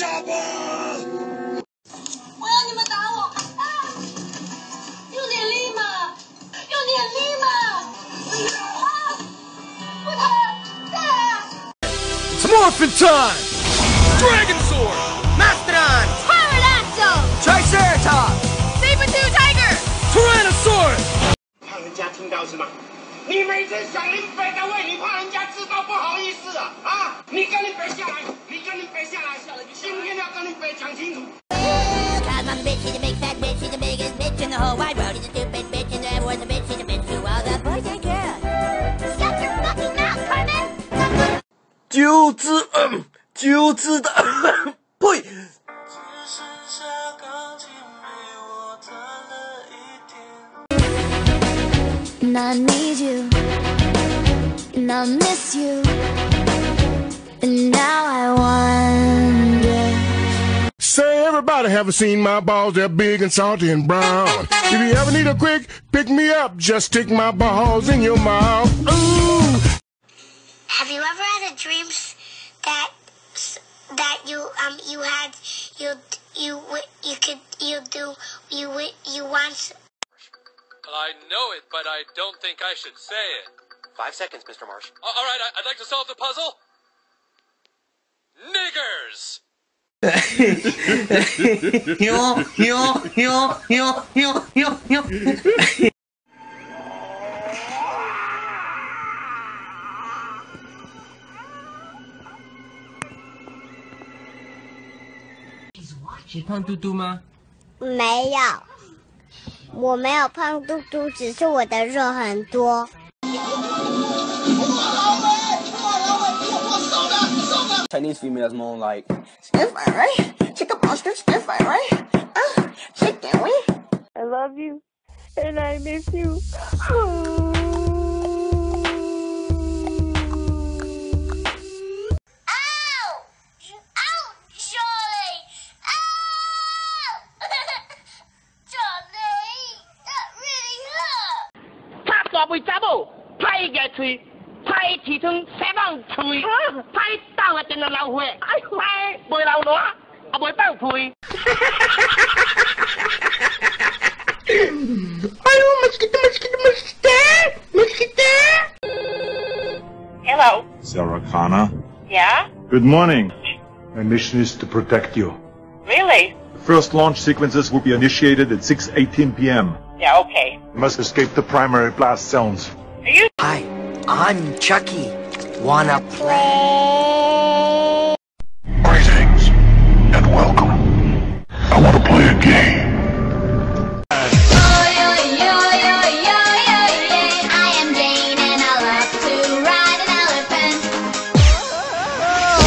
家吧！我要你们打我啊！用点力嘛，用点力嘛！啊！不疼，再来啊！It's Morphin time! Dragon Sword! Mastodon! Pterodactyl! Triceratops! Saber-tooth tiger! Tyrannosaurus! 怕人家听到是吗？你每次想拎别的位，你怕人家知道不好意思啊啊！你赶紧背 你背讲清楚。 Cause I'm the bitch, she's a big fat bitch, she's the biggest bitch in the whole wide world. She's a stupid bitch, and everyone's a bitch, she's a bitch to all the boys and girls. Shut your fucking mouth, Carmen! 九只，嗯，九只的，呸！ And I need you, and I miss you, Everybody haven't seen my balls, they're big and salty and brown. If you ever need a quick pick me up, just stick my balls in your mouth. Ooh! Have you ever had a dream that that you um you had you you wi- you could you do you wi- you once I know it, but I don't think I should say it. Five seconds, Mr. Marsh. All right, I- I'd like to solve the puzzle. Niggers! Yo, yo, yo, yo, yo, yo, yo. 你胖嘟嘟吗？没有，我没有。胖嘟嘟，只是我的肉很多。Chinese females more like Stiff, right? Chicken monster, stiff, right? Uh, chicken wing. I love you, and I miss you. Ow! Ow, Charlie! Ow! Charlie, that really hurt. 插大背查某，歹个喙，歹提汤西放喙，歹斗个电脑老血，歹袂流汗，啊袂放屁。 Hello. Sarah Connor. Yeah? Good morning. My mission is to protect you. Really? The first launch sequences will be initiated at 6.18 p.m. Yeah, okay. You must escape the primary blast zones. I'm Chucky. Wanna play?